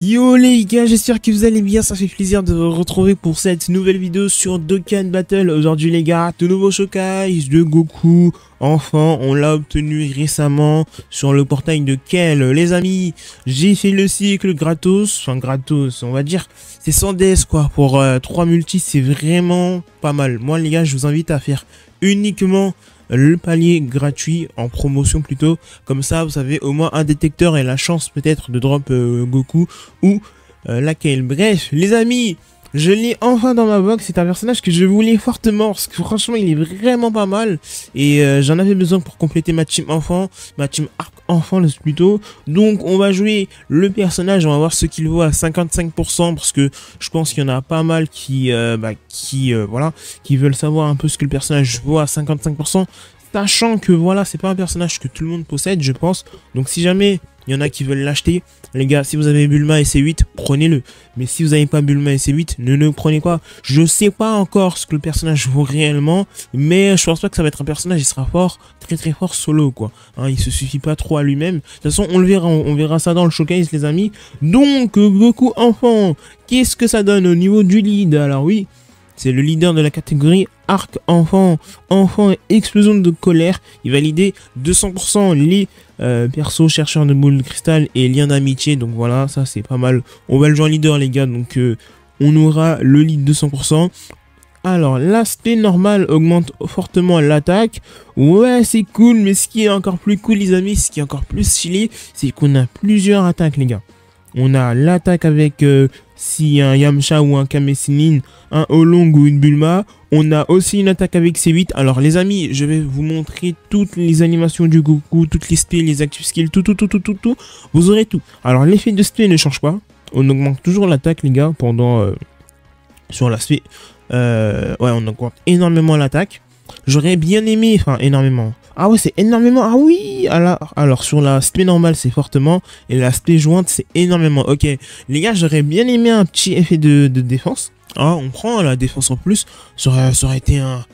Yo les gars, j'espère que vous allez bien, ça fait plaisir de vous retrouver pour cette nouvelle vidéo sur Dokkan Battle. Aujourd'hui les gars, de nouveaux showcase de Goku, enfin on l'a obtenu récemment sur le portail de Kel. Les amis, j'ai fait le cycle gratos, enfin gratos, on va dire, c'est 100 DS quoi, pour 3 euh, multis c'est vraiment pas mal. Moi les gars, je vous invite à faire uniquement le palier gratuit en promotion plutôt. Comme ça, vous avez au moins un détecteur et la chance peut-être de drop euh, Goku ou euh, laquelle. Bref, les amis, je l'ai enfin dans ma box, c'est un personnage que je voulais fortement, parce que franchement il est vraiment pas mal, et euh, j'en avais besoin pour compléter ma team enfant, ma team arc enfant plutôt, donc on va jouer le personnage, on va voir ce qu'il vaut à 55%, parce que je pense qu'il y en a pas mal qui, euh, bah, euh, voilà, qui veulent savoir un peu ce que le personnage vaut à 55%, sachant que voilà, c'est pas un personnage que tout le monde possède, je pense, donc si jamais il y en a qui veulent l'acheter. Les gars, si vous avez Bulma et C8, prenez-le. Mais si vous n'avez pas Bulma et C8, ne le prenez pas. Je sais pas encore ce que le personnage vaut réellement, mais je pense pas que ça va être un personnage, il sera fort, très très fort solo, quoi. Hein, il se suffit pas trop à lui-même. De toute façon, on le verra, on, verra ça dans le showcase, les amis. Donc, Goku enfant, qu'est-ce que ça donne au niveau du lead? Alors oui, c'est le leader de la catégorie arc enfant, enfant et explosion de colère. Il valide 200% les euh, persos chercheurs de boules de cristal et liens d'amitié. Donc voilà, ça c'est pas mal. On va le jouer en leader les gars, donc euh, on aura le lead 200%. Alors, l'aspect normal augmente fortement l'attaque. Ouais, c'est cool, mais ce qui est encore plus cool, les amis, ce qui est encore plus stylé, c'est qu'on a plusieurs attaques, les gars. On a l'attaque avec euh, si un Yamcha ou un Kamesinin, un Olong ou une Bulma. On a aussi une attaque avec C8. Alors les amis, je vais vous montrer toutes les animations du Goku, toutes les spells, les active skills, tout, tout, tout, tout, tout, tout. Vous aurez tout. Alors l'effet de spell ne change pas. On augmente toujours l'attaque les gars pendant... Euh, sur l'aspect... Euh, ouais, on augmente énormément l'attaque. J'aurais bien aimé, enfin énormément. Ah ouais, c'est énormément. Ah oui alors, alors, sur l'aspect normal, c'est fortement. Et l'aspect jointe, c'est énormément. Ok, les gars, j'aurais bien aimé un petit effet de, défense. Ah, on prend la défense en plus. Ça aurait, été un...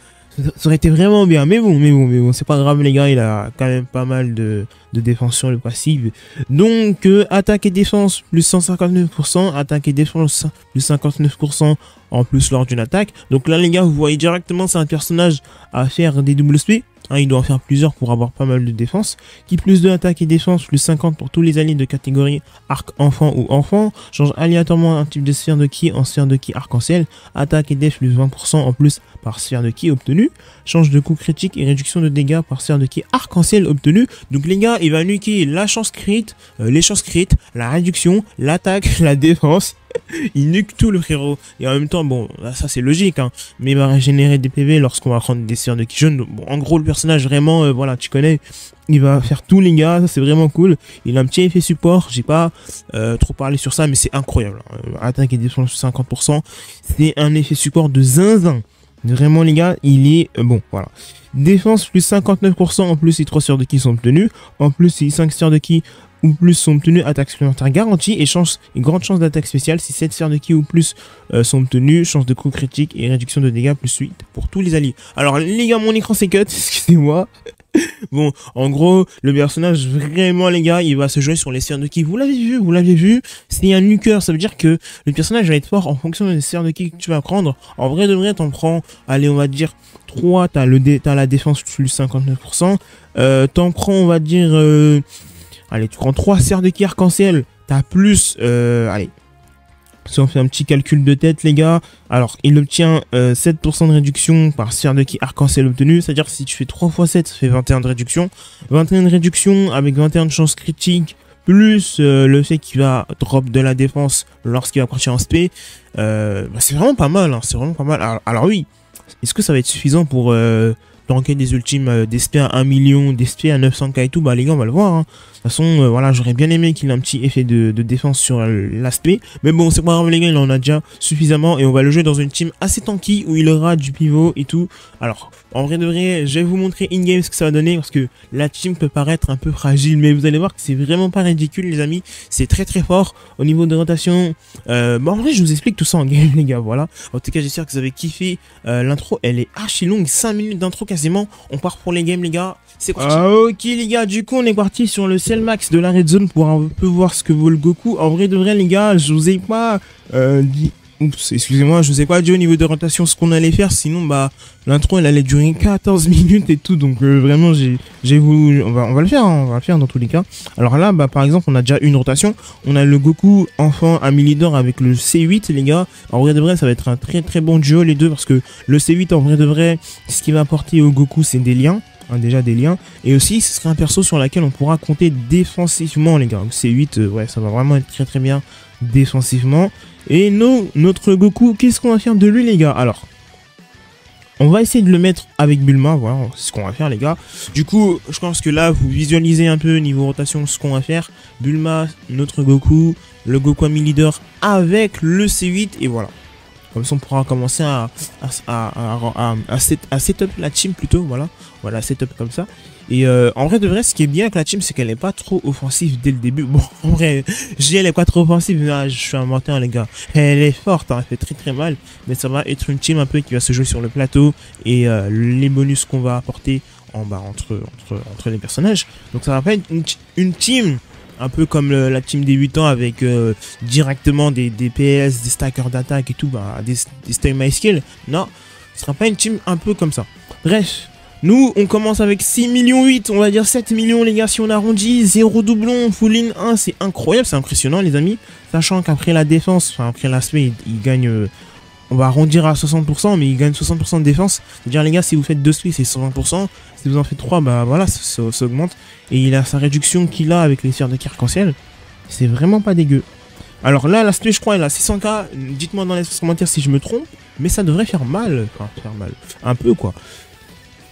Ça aurait été vraiment bien, mais bon, mais bon, mais bon, c'est pas grave les gars, il a quand même pas mal de, de défense sur le passif. Donc, euh, attaque et défense plus 159%, attaque et défense plus 59% en plus lors d'une attaque. Donc là les gars, vous voyez directement, c'est un personnage à faire des doubles SP. Hein, il doit en faire plusieurs pour avoir pas mal de défense. Qui plus de attaque et défense, plus 50 pour tous les alliés de catégorie arc enfant ou enfant. Change aléatoirement un type de sphère de ki en sphère de ki arc-en-ciel. Attaque et def plus 20% en plus par sphère de ki obtenue. Change de coup critique et réduction de dégâts par sphère de ki arc-en-ciel obtenue. Donc les gars, il va nuquer la chance crit, euh, les chances crit, la réduction, l'attaque, la défense il nuque tout le frérot. Et en même temps, bon, ça c'est logique, hein, mais il va régénérer des PV lorsqu'on va prendre des sphères de ki jaune. Bon, en gros, le personnage vraiment, euh, voilà, tu connais, il va faire tous les gars, ça c'est vraiment cool. Il a un petit effet support, j'ai pas euh, trop parlé sur ça, mais c'est incroyable. Hein. Attaque et défense 50%, c'est un effet support de zinzin. Vraiment les gars, il est euh, bon, voilà. Défense plus 59%, en plus les 3 sphères de ki sont obtenues. En plus les 5 sphères de ki ou plus sont obtenues, attaque supplémentaire garantie et chance, une grande chance d'attaque spéciale si 7 sphères de ki ou plus euh, sont obtenues, chance de coup critique et réduction de dégâts plus 8 pour tous les alliés. Alors les gars, mon écran c'est cut, excusez-moi. bon, en gros, le personnage, vraiment, les gars, il va se jouer sur les sphères de ki. Vous l'avez vu, vous l'avez vu. C'est un nuker. Ça veut dire que le personnage va être fort en fonction des sphères de ki que tu vas prendre. En vrai de vrai, t'en prends, allez, on va dire 3, t'as as la défense plus 59%. Euh, t'en prends, on va dire, euh, Allez, tu prends 3 serres de ki arc-en-ciel. T'as plus... Euh, allez. Si on fait un petit calcul de tête, les gars. Alors, il obtient 7% euh, de réduction par serre de ki arc-en-ciel obtenu. C'est-à-dire si tu fais 3 x 7, ça fait 21 de réduction. 21 de réduction avec 21 de chance critique. Plus euh, le fait qu'il va drop de la défense lorsqu'il va partir en SP. Bah, c'est vraiment pas mal. Hein, c'est vraiment pas mal. Alors, oui. Est-ce que ça va être suffisant pour l'enquête des ultimes d'SP à 1 million, d'SP à 900k et tout Bah les gars, on va le voir. Hein. De toute façon, euh, voilà, j'aurais bien aimé qu'il ait un petit effet de, défense sur l'aspect. Mais bon, c'est pas grave les gars, il en a déjà suffisamment. Et on va le jouer dans une team assez tanky où il aura du pivot et tout. Alors, en vrai de vrai, je vais vous montrer in-game ce que ça va donner. Parce que la team peut paraître un peu fragile. Mais vous allez voir que c'est vraiment pas ridicule les amis. C'est très très fort au niveau de rotation. Euh, bon, en vrai, je vous explique tout ça en game les gars, voilà. En tout cas, j'espère que vous avez kiffé euh, l'intro. Elle est archi longue, 5 minutes d'intro quasiment. On part pour les games les gars. C'est quoi ah, Ok les gars, du coup on est parti sur le ciel max de la red zone pour un peu voir ce que vaut le Goku. En vrai de vrai les gars, je vous ai pas euh, dit Excusez-moi, je vous ai pas dit au niveau de rotation ce qu'on allait faire, sinon bah l'intro elle allait durer 14 minutes et tout, donc euh, vraiment j'ai j'ai voulu, on va le faire, hein, on va le faire dans tous les cas. Alors là bah par exemple on a déjà une rotation, on a le Goku enfant à Milidor avec le C8 les gars. En vrai de vrai ça va être un très très bon duo les deux parce que le C8 en vrai de vrai ce qui va apporter au Goku c'est des liens. Hein, déjà des liens et aussi ce sera un perso sur lequel on pourra compter défensivement les gars C8 euh, ouais ça va vraiment être très très bien défensivement et nous, notre Goku, qu'est-ce qu'on va faire de lui, les gars? Alors, on va essayer de le mettre avec Bulma, voilà, ce qu'on va faire, les gars. Du coup, je pense que là, vous visualisez un peu niveau rotation ce qu'on va faire. Bulma, notre Goku, le Goku Ami Leader avec le C8, et voilà. Comme ça, on pourra commencer à, à, à, à, setup la team plutôt, voilà. Voilà, setup comme ça. Et euh, en vrai de vrai, ce qui est bien avec la team, c'est qu'elle est pas trop offensive dès le début. Bon, en vrai, j'ai elle est pas trop offensive, mais je suis un menteur les gars. Elle est forte, hein, elle fait très très mal, mais ça va être une team un peu qui va se jouer sur le plateau et euh, les bonus qu'on va apporter en bas entre, entre, entre les personnages. Donc ça va pas être une, team un peu comme la team des ans avec euh, directement des, des des stackers d'attaque et tout, bah, des, des stay my skill. Non, ce sera pas une team un peu comme ça. Bref, nous, on commence avec 6 millions 8, on va dire 7 millions les gars si on arrondit, 0 doublon, full in 1, c'est incroyable, c'est impressionnant les amis. Sachant qu'après la défense, enfin après l'aspect, il, gagne, euh, on va arrondir à 60%, mais il gagne 60% de défense. C'est-à-dire les gars, si vous faites 2 splits, c'est 120%, si vous en faites 3, bah voilà, ça, augmente. Et il a sa réduction qu'il a avec les sphères de arc-en-ciel, c'est vraiment pas dégueu. Alors là, l'aspect je crois, elle a 600k, dites-moi dans les commentaires si je me trompe, mais ça devrait faire mal, enfin faire mal, un peu quoi.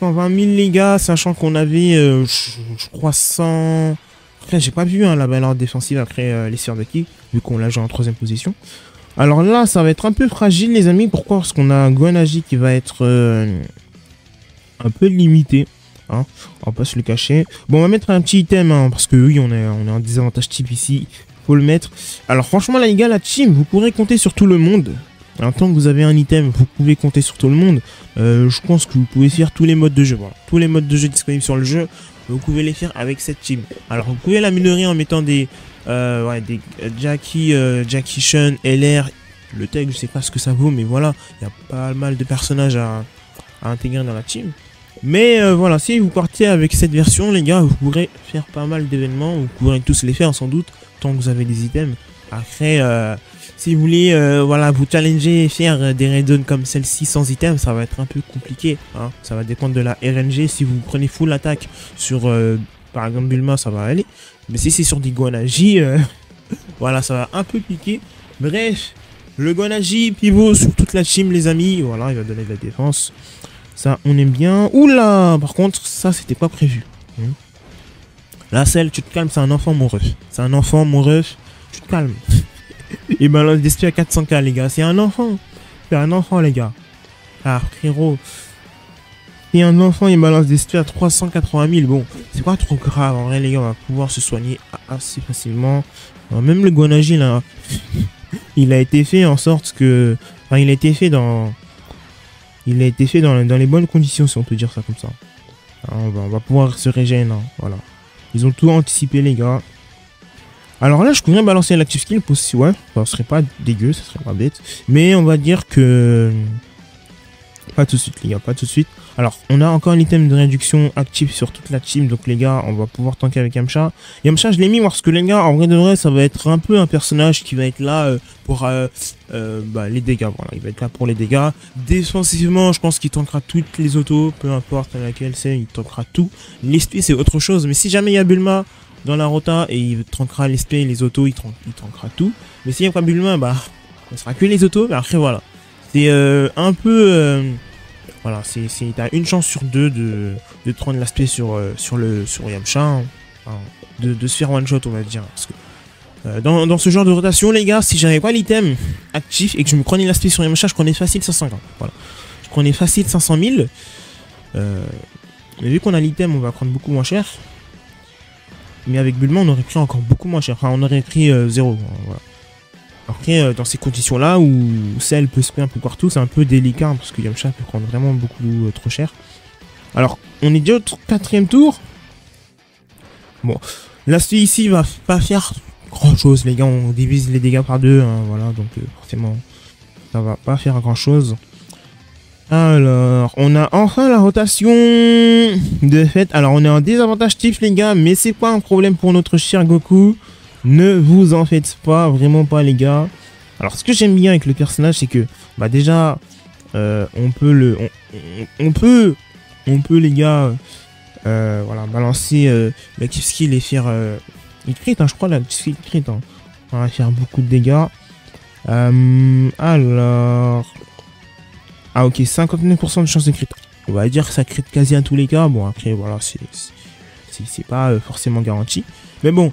120 000 les gars, sachant qu'on avait, euh, je, crois, 100... Après, j'ai pas vu hein, la valeur défensive après euh, les sphères de qui, vu qu'on l'a joué en troisième position. Alors là, ça va être un peu fragile, les amis. Pourquoi? Parce qu'on a Guanagi qui va être euh, un peu limité. Hein. On va pas se le cacher. Bon, on va mettre un petit item, hein, parce que oui, on est, on est en désavantage type ici. Faut le mettre. Alors franchement, les gars, la team, vous pourrez compter sur tout le monde. Tant que vous avez un item, vous pouvez compter sur tout le monde. Euh, je pense que vous pouvez faire tous les modes de jeu. Tous les modes de jeu disponibles sur le jeu, vous pouvez les faire avec cette team. Alors, vous pouvez l'améliorer en mettant des, euh, euh, Jackie, Jackie Shun, LR. Le tag, je sais pas ce que ça vaut, mais voilà, il y a pas mal de personnages à, intégrer dans la team. Mais voilà, si vous partez avec cette version, les gars, vous pourrez faire pas mal d'événements. Vous pourrez tous les faire sans doute, tant que vous avez des items. Après, si vous voulez euh, voilà, vous challenger et faire euh, des raids comme celle-ci sans item, ça va être un peu compliqué. Hein. Ça va dépendre de la RNG. Si vous prenez full attaque sur, euh, par exemple, Bulma, ça va aller. Mais si c'est sur des Guanaji, voilà, ça va un peu piquer. Bref, le Guanaji pivot sur toute la team, les amis. Voilà, il va donner de la défense. Ça, on aime bien. Oula Par contre, ça, c'était pas prévu. Hmm. La selle, tu te calmes, c'est un enfant, mon ref. C'est un enfant, mon ref. Tu te calmes. Il balance des spies à 400k, les gars. C'est un enfant. C'est un enfant, les gars. Ah, frérot. Et un enfant, il balance des spies à 380 000. Bon, c'est pas trop grave. En vrai, les gars, on va pouvoir se soigner assez facilement. Même le Gonagi, là, il a été fait en sorte que... Enfin, il a été fait dans... Il a été fait dans, dans les bonnes conditions, si on peut dire ça comme ça. on, va, on va pouvoir se régénérer, hein, voilà. Ils ont tout anticipé, les gars. Alors là, je pourrais balancer l'active skill pour si ouais, ça serait pas dégueu, ça serait pas bête. Mais on va dire que pas tout de suite, les gars, pas tout de suite. Alors, on a encore un item de réduction actif sur toute la team, donc les gars, on va pouvoir tanker avec Yamcha. Yamcha, je l'ai mis parce que les gars, en vrai de vrai, ça va être un peu un personnage qui va être là euh, pour euh, euh, bah, les dégâts. Voilà, il va être là pour les dégâts. Défensivement, je pense qu'il tankera toutes les autos, peu importe laquelle c'est, il tankera tout. L'esprit, c'est autre chose, mais si jamais il y a Bulma, dans la rota et il trankera l'esprit, les autos, il, trankera tout. Mais s'il y a pas Bulma, bah, ça sera que les autos, mais après voilà. C'est euh, un peu... Euh, voilà, c'est t'as une chance sur deux de, de prendre l'aspect sur, euh, sur, le, sur Yamcha. Hein. de, de se faire one shot, on va dire. Parce que, dans, dans, ce genre de rotation, les gars, si j'avais pas l'item actif et que je me prenais l'aspect sur Yamcha, je prenais facile 550. Voilà. Je prenais facile 500 000. mais vu qu'on a l'item, on va prendre beaucoup moins cher. Mais avec Bulma, on aurait pris encore beaucoup moins cher. Enfin, on aurait pris 0. Euh, Après, euh, dans ces conditions-là, où celle peut se payer un peu partout, c'est un peu délicat, parce que Yamcha peut prendre vraiment beaucoup euh, trop cher. Alors, on est déjà au quatrième tour. Bon, l'aspect ici va pas faire grand chose, les gars. On divise les dégâts par deux, hein, voilà. Donc, euh, forcément, ça va pas faire grand chose. Alors, on a enfin la rotation de fait. Alors, on est en désavantage type, les gars, mais c'est pas un problème pour notre cher Goku. Ne vous en faites pas, vraiment pas, les gars. Alors, ce que j'aime bien avec le personnage, c'est que, bah, déjà, euh, on peut le, on, peut, on peut, les gars, euh, voilà, balancer euh, l'active skill et faire, il crit, hein, je crois, l'active skill crit, hein. On va faire beaucoup de dégâts. alors, ah ok, 59% de chance de crit. On va dire que ça crit quasi à tous les cas. Bon après voilà, c'est pas euh, forcément garanti. Mais bon,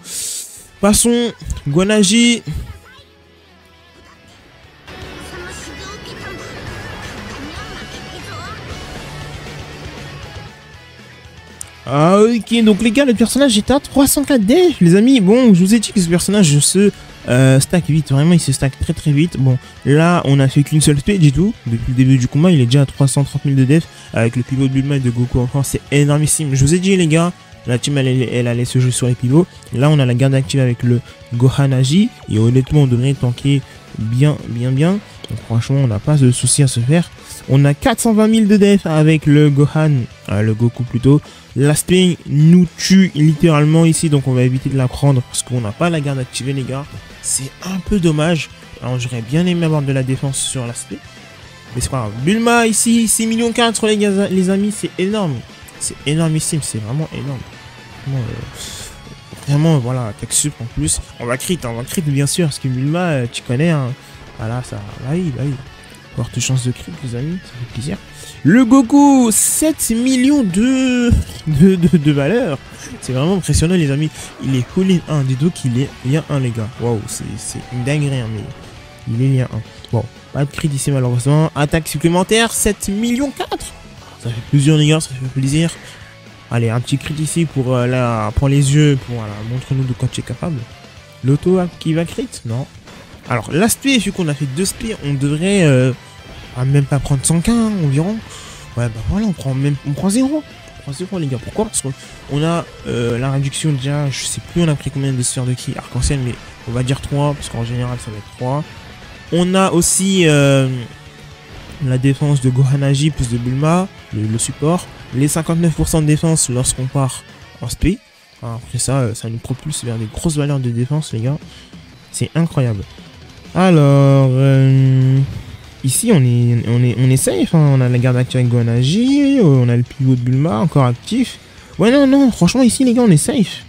passons. Guanaji. Ah ok, donc les gars, le personnage est à 304 def, les amis. Bon, je vous ai dit que ce personnage se euh, stack vite, vraiment il se stack très très vite. Bon, là on a fait qu'une seule spé du tout. Depuis le début du combat, il est déjà à 330 000 de def. Avec le pivot de Bulma et de Goku encore, c'est énormissime. Je vous ai dit les gars, la team elle, elle, allait se jouer sur les pivots. Là on a la garde active avec le Gohanaji. Et honnêtement on devrait tanker bien bien bien. Donc franchement on n'a pas de souci à se faire. On a 420 000 de def avec le Gohan, euh, le Goku plutôt. L'aspect nous tue littéralement ici, donc on va éviter de la prendre parce qu'on n'a pas la garde activée les gars. C'est un peu dommage. Alors j'aurais bien aimé avoir de la défense sur l'aspect. Mais c'est pas grave. Bulma ici, 6 millions 4 les, gars, les amis, c'est énorme. C'est énormissime, c'est vraiment énorme. Vraiment, euh, voilà, tech sup en plus. On va crit, on va crit bien sûr, parce que Bulma, euh, tu connais, hein. Voilà, ça, là oui, là oui. Chance de crit, les amis, ça fait plaisir. Le Goku, 7 millions de, de, de, valeur. C'est vraiment impressionnant, les amis. Il est in 1. Dis-donc qu'il est lien 1, les gars. Waouh, c'est une dinguerie, hein, mais il est lien 1. Bon, pas de crit ici, malheureusement. Attaque supplémentaire, 7 millions 4. Ça fait plusieurs, les gars, ça fait plaisir. Allez, un petit crit ici pour, euh, la, pour les yeux, pour montre-nous de quoi tu es capable. L'auto qui va crit? Non. Alors, l'aspect, vu qu'on a fait deux spies, on devrait... Euh, même pas prendre 100K environ. Ouais, bah voilà, on prend même on prend 0. On prend 0 les gars. Pourquoi? Parce qu'on a euh, la réduction déjà, je sais plus on a pris combien de sphères de ki arc-en-ciel, mais on va dire 3, parce qu'en général ça va être 3. On a aussi euh, la défense de Gohanaji plus de Bulma, le, support. Les 59% de défense lorsqu'on part en SP. Après ça, euh, ça nous propulse vers des grosses valeurs de défense les gars. C'est incroyable. Alors... Ici, on est, on est, on est safe. Hein. On a la garde active avec Gonaji. On a le pivot de Bulma encore actif. Ouais, non, non. Franchement, ici, les gars, on est safe.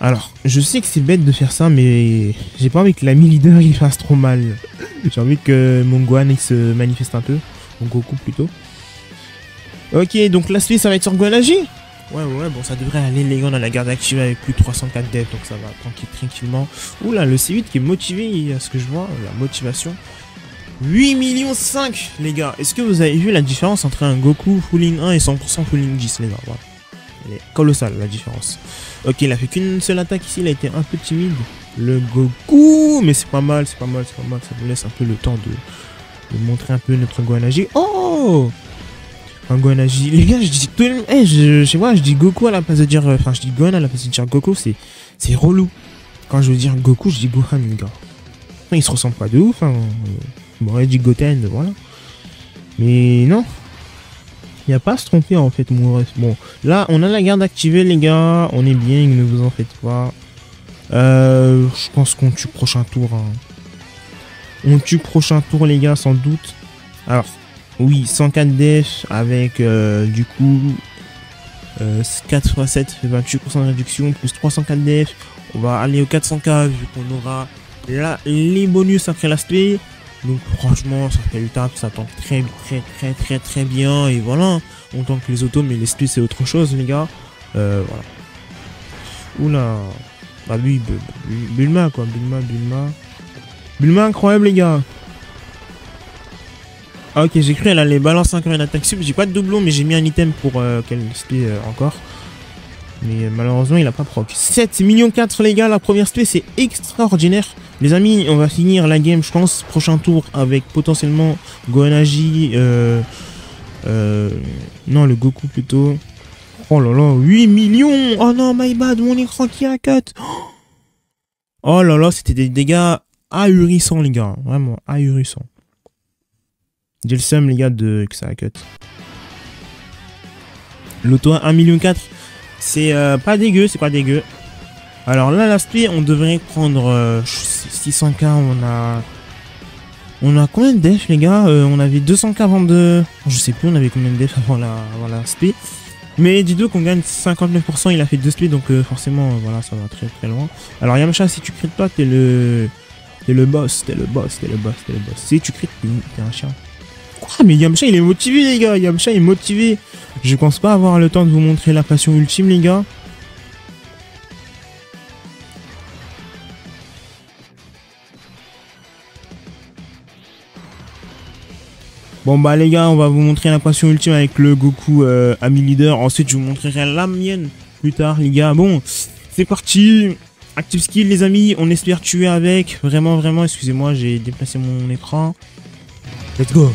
Alors, je sais que c'est bête de faire ça, mais j'ai pas envie que l'ami leader il fasse trop mal. J'ai envie que mon Gohan il se manifeste un peu. Mon Goku plutôt. Ok, donc la suite ça va être sur Gonaji. Ouais, ouais, bon, ça devrait aller, les gars. On a la garde active avec plus de 304 devs, donc ça va tranquille, tranquillement. Oula, le C8 qui est motivé, à ce que je vois, la motivation. 8 millions 5 les gars. Est-ce que vous avez vu la différence entre un Goku full in 1 et 100% full in 10 les gars? Elle est colossale la différence. Ok, il a fait qu'une seule attaque ici, il a été un peu timide. Le Goku, mais c'est pas mal, c'est pas mal, c'est pas mal. Ça vous laisse un peu le temps de, de montrer un peu notre Gohanaji. Oh Un Gohanaji. Les gars, je dis tout le hey, je, sais pas, je dis Goku à la place de dire... Enfin, je dis Gohan à la place de dire Goku, c'est relou. Quand je veux dire Goku, je dis Gohan, les gars. Ils se ressemblent pas de ouf, hein. Bon, dit Goten, voilà. Mais non. Il n'y a pas à se tromper en fait, mon Bon, là, on a la garde activée, les gars. On est bien, ne vous en faites pas. Euh, je pense qu'on tue prochain tour. Hein. On tue prochain tour, les gars, sans doute. Alors, oui, 104 def avec euh, du coup 4 x 7 fait 28% de réduction, plus 304 def. On va aller au 400k vu qu'on aura là les bonus après l'aspect. Donc franchement, ça fait le taf, ça tank très très très très très bien. Et voilà, on tank les autos, mais les splits c'est autre chose les gars. Euh, voilà. Oula. Bah lui, Bulma quoi, Bulma, Bulma. Bulma incroyable les gars. Ah, ok, j'ai cru elle allait balancer encore une attaque sub. J'ai pas de doublon, mais j'ai mis un item pour euh, qu'elle split euh, encore. Mais malheureusement, il a pas proc. 7 millions 4 les gars, la première spé, c'est extraordinaire. Les amis, on va finir la game, je pense, prochain tour avec potentiellement Gohanaji. Euh, euh, non, le Goku plutôt. Oh là là, 8 millions Oh non, my bad, mon écran qui a cut Oh là là, c'était des dégâts ahurissants, les gars. Vraiment, ahurissants. J'ai le seum, les gars, de que ça a cut. L'auto 1 million 4, c'est euh, pas dégueu, c'est pas dégueu. Alors là, l'aspect, on devrait prendre 600k, euh, on a... On a combien de def, les gars euh, On avait 200k avant de... Je sais plus, on avait combien de def avant la, avant. Mais dis-donc qu'on gagne 59%, il a fait 2 splits, donc forcément, voilà, ça va très très loin. Alors Yamcha, si tu crites pas, t'es le... T'es le boss, t'es le boss, t'es le boss, t'es le boss. Si tu crites, t'es un chien. Quoi Mais Yamcha, il est motivé, les gars Yamcha est motivé Je pense pas avoir le temps de vous montrer la passion ultime, les gars. Bon bah les gars, on va vous montrer la passion ultime avec le Goku euh, ami leader. Ensuite, je vous montrerai la mienne plus tard, les gars. Bon, c'est parti. Active skill, les amis. On espère tuer avec. Vraiment, vraiment. Excusez-moi, j'ai déplacé mon écran. Let's go.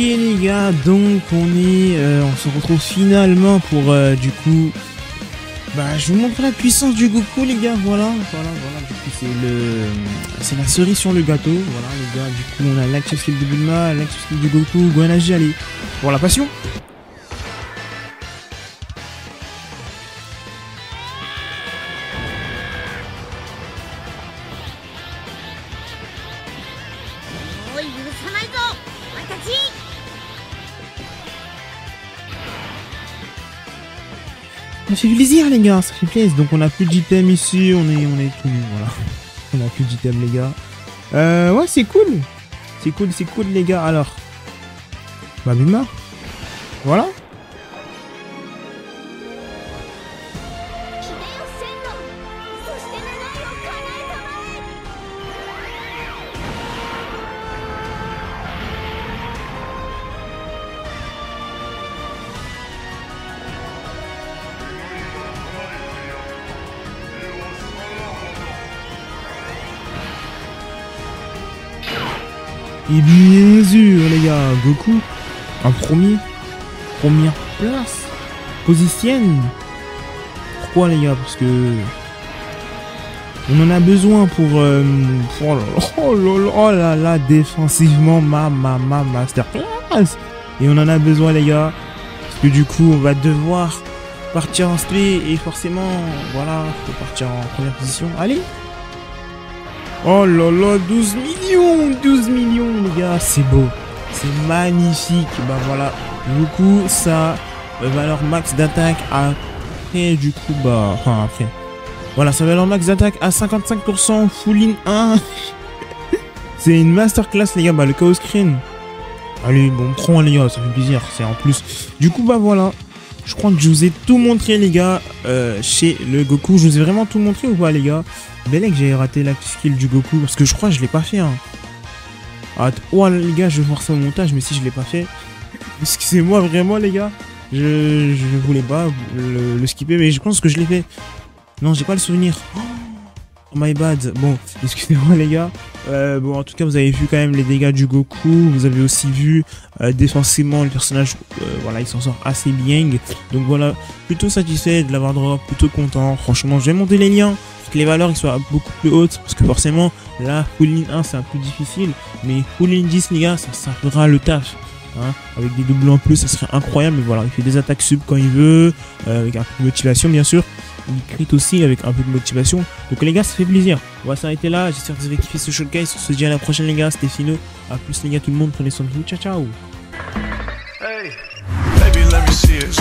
Les gars, donc on est, euh, on se retrouve finalement pour euh, du coup, bah je vous montre la puissance du Goku les gars, voilà, voilà, voilà, du coup c'est le, c'est la cerise sur le gâteau, voilà les gars, du coup on a l'active skill de Bulma, l'active skill du Goku, Guanaji, allez, pour la passion Ça fait plaisir les gars, ça fait. Donc on a plus d'items ici, on est, on est tout voilà. On a plus d'items les gars. Euh, ouais, c'est cool. C'est cool, c'est cool les gars. Alors, Bulma. Voilà. Goku, en premier, première place, positionne. Pourquoi, les gars? Parce que on en a besoin pour, euh, oh, là, oh, là, oh là là, défensivement, ma, ma, ma masterclass. Et on en a besoin, les gars, parce que du coup, on va devoir partir en split et forcément, voilà, faut partir en première position. Allez, Oh là là, 12 millions 12 millions, les gars, c'est beau. C'est magnifique. Bah voilà. Du coup, ça, euh, valeur max d'attaque après, du coup, bah, enfin après. Voilà, sa valeur max d'attaque à 55%, full in 1. c'est une masterclass, les gars. Bah, le chaos screen. Allez, bon, prends, les gars, ça fait plaisir. C'est en plus. Du coup, bah voilà. Je crois que je vous ai tout montré, les gars, euh, chez le Goku. Je vous ai vraiment tout montré ou pas, les gars? Belle que j'ai raté la skill du Goku, parce que je crois que je l'ai pas fait. Hein. Oh, les gars, je vais voir ça au montage, mais si je l'ai pas fait, excusez-moi vraiment, les gars. Je, je voulais pas le, skipper, mais je pense que je l'ai fait. Non, j'ai pas le souvenir. Oh, my bad. Bon, excusez-moi, les gars. Euh, bon, en tout cas, vous avez vu quand même les dégâts du Goku. Vous avez aussi vu euh, défensivement le personnage. Euh, voilà, il s'en sort assez bien. Donc voilà, plutôt satisfait de l'avoir drop, plutôt content. Franchement, je vais monter les liens. Que les valeurs ils soient beaucoup plus hautes. Parce que forcément, là, full in 1 c'est un peu difficile. Mais full in 10, les gars, ça, ça fera le taf. Hein. avec des doubles en plus, ça serait incroyable. Mais voilà, il fait des attaques sub quand il veut. avec un peu de motivation, bien sûr il crit aussi avec un peu de motivation. Donc les gars, ça fait plaisir. On va s'arrêter là. J'espère que vous avez kiffé ce showcase. On se dit à la prochaine les gars. C'était Fino. A plus les gars, tout le monde. Prenez soin de vous. Ciao, ciao. Hey, baby, let me see it.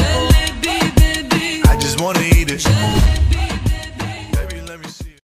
I just wanna eat it.